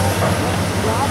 Wow.